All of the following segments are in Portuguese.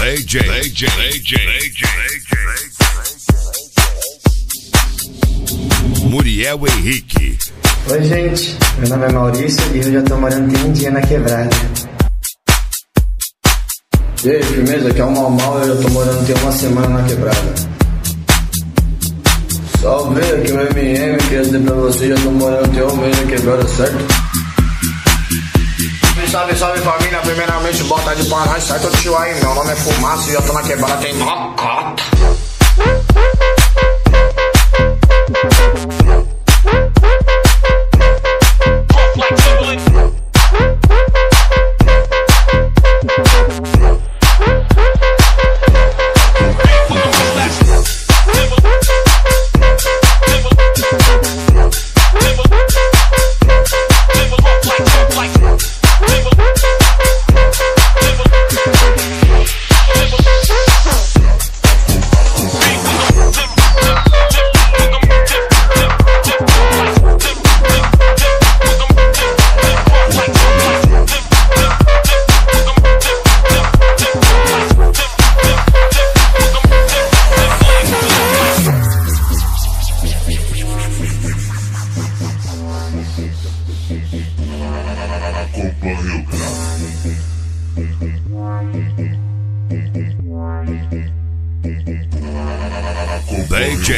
AJ, AJ, AJ, AJ, Muriel Henrique. Oi, gente. Meu nome é Maurício e eu já tô morando tem um dia na quebrada. E aí, firmeza? Aqui é o Mal Mal eu já tô morando tem uma semana na quebrada. Salve, aqui é o MM, queria dizer pra você, já tô morando tem um mês na quebrada, certo? Salve, salve família, primeiramente bota de nós, sai todo tio aí, meu nome é Fumaça e eu tô na quebrada, tem mocota. DJ,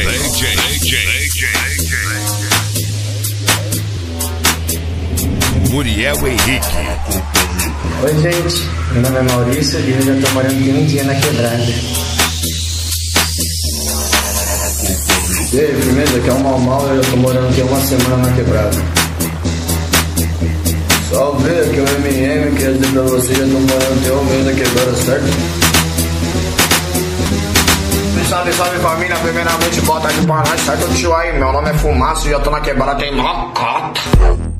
DJ, DJ, Muriel Henrique. Oi, gente. Meu nome é Maurício e eu já tô morando tem um dia na quebrada. E aí, firmeza? Aqui é o Mal Mal eu tô morando tem uma semana na quebrada. MM, queria dizer pra você, já tô morando tem um mês na quebrada, certo? Salve, salve família, primeiramente bota de pra nós, todo tio aí, meu nome é Fumaça e eu tô na quebrada, tem mocota.